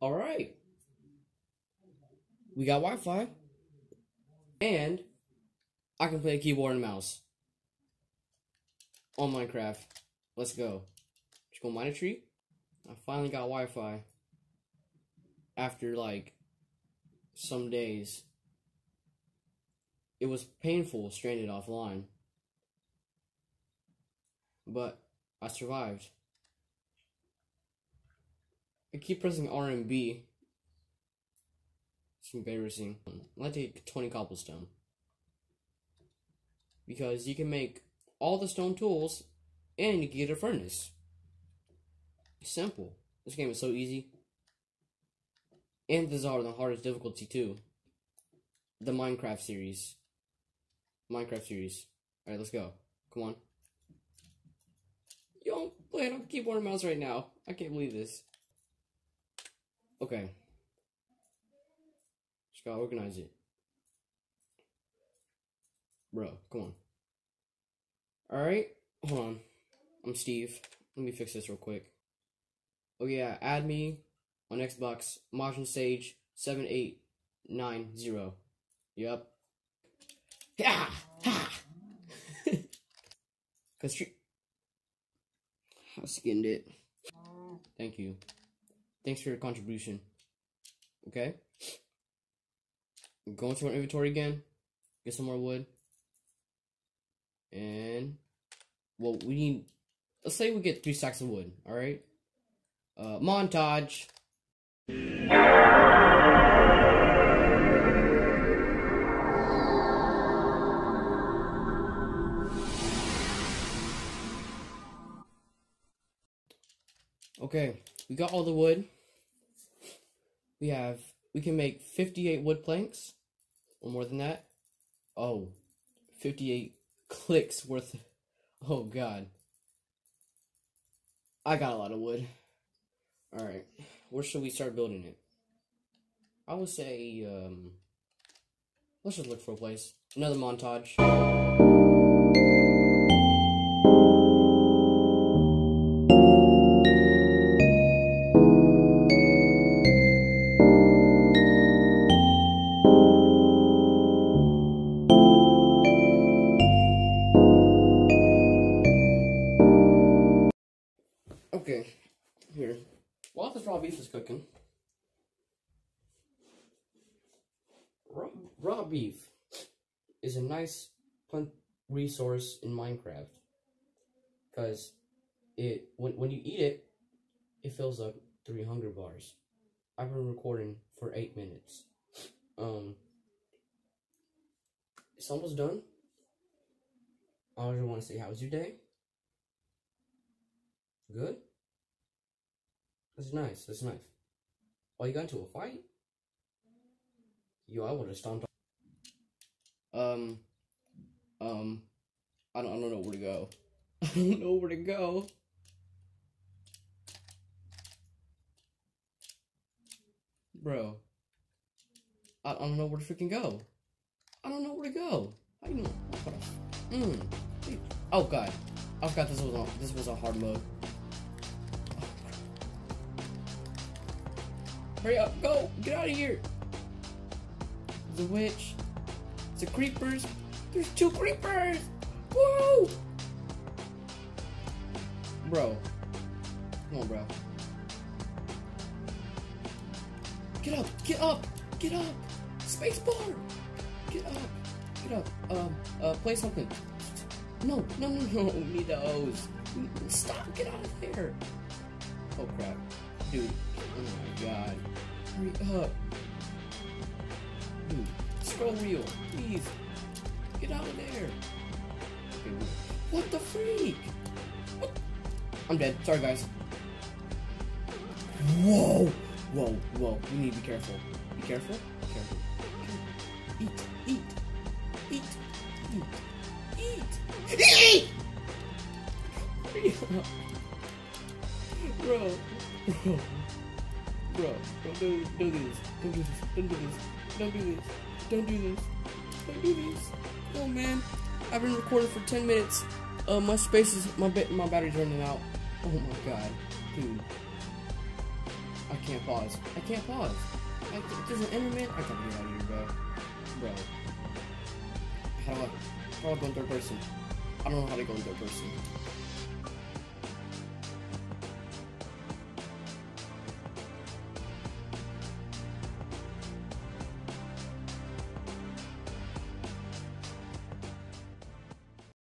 All right. We got Wi-Fi, and I can play a keyboard and mouse on Minecraft. Let's go. Let's go mine a tree. I finally got Wi-Fi after like some days. It was painful stranded offline, but I survived. I keep pressing R and B. It's embarrassing. Let's take 20 cobblestone. Because you can make all the stone tools and you can get a furnace. Simple. This game is so easy. And is on the hardest difficulty too. The Minecraft series. Minecraft series. Alright, let's go. Come on. Yo, I'm playing on keyboard and mouse right now. I can't believe this. Okay. Just gotta organize it. Bro, come on. Alright, hold on. I'm Steve. Let me fix this real quick. Oh yeah, add me on Xbox Motion Sage 7890. Yep. Yeah! Ha! Cause I skinned it. Thank you. Thanks for your contribution. Okay. Go into our inventory again. Get some more wood. And well, we need. Let's say we get three stacks of wood. All right. Uh, montage. Okay, we got all the wood. We have, we can make 58 wood planks, or more than that. Oh, 58 clicks worth, oh god. I got a lot of wood. Alright, where should we start building it? I would say, um, let's just look for a place. Another montage. Okay, here. While this raw beef is cooking, raw, raw beef is a nice resource in Minecraft because it when when you eat it, it fills up three hunger bars. I've been recording for eight minutes. Um, it's almost done. I just want to say, how was your day? Good. That's nice. That's nice. Oh, you got into a fight? Yo, I would have stomped. Um, um, I don't, I don't know where to go. I don't know where to go. Bro, I, I don't know where to freaking go. I don't know where to go. How you know? Mm. Oh god, I forgot this was on. This was a hard mode. Hurry up, go! Get out of here! The witch. The creepers. There's two creepers! Whoa! Bro. Come on, bro. Get up! Get up! Get up! Space bar! Get up! Get up! Um, uh, play something. No, no, no, no, need the O's. Stop! Get out of there! Oh crap. Dude. Oh my god. Hurry up. Dude, scroll wheel, please. Get out of there. What the freak? What? I'm dead. Sorry, guys. Whoa! Whoa, whoa. We need to be careful. Be careful. Careful. Eat, eat, eat, eat, eat. Eat! Bro. Bro. Bro, don't do, this. Don't do this. Don't do this. Don't do this. Don't do this. Don't do this. Oh man, I've been recording for 10 minutes. Uh, my space is my ba my battery's running out. Oh my god, dude. I can't pause. I can't pause. I, there's an Enderman. I gotta get out of here, bro. Bro. How do I, how do I go in third person? I don't know how to go in third person.